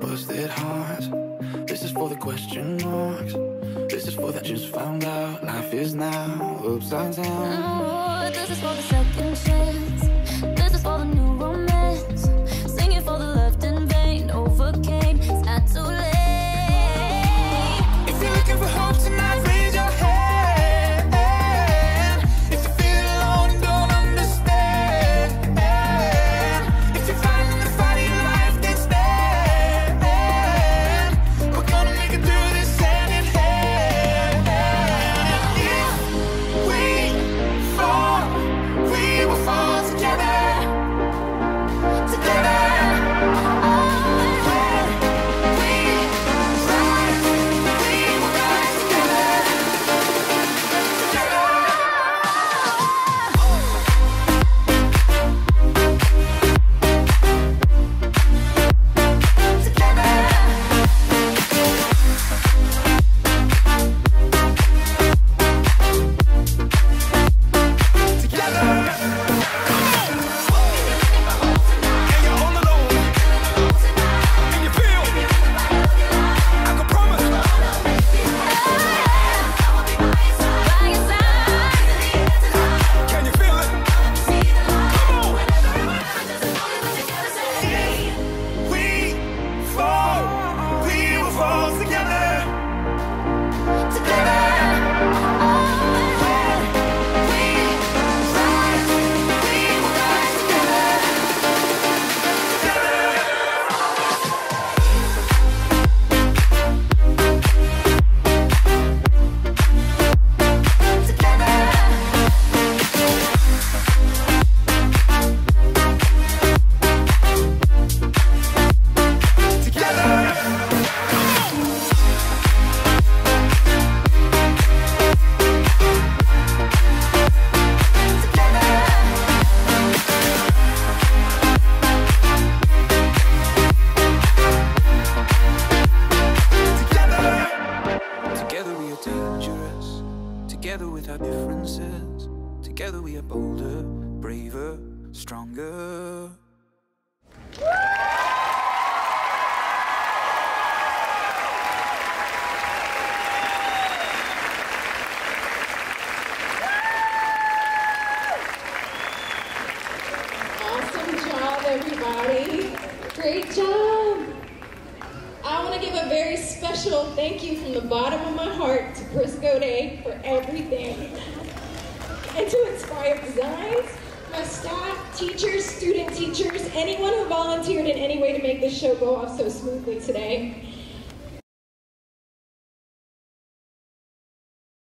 busted hearts. This is for the question marks. This is for that just found out life is now upside down. Oh, this is for the second Together we are bolder, braver, stronger. Awesome job, everybody. Great job. I want to give a very special thank you from the bottom of my heart to Chris Godet for everything. And to Inspire Designs, my staff, teachers, student teachers, anyone who volunteered in any way to make this show go off so smoothly today.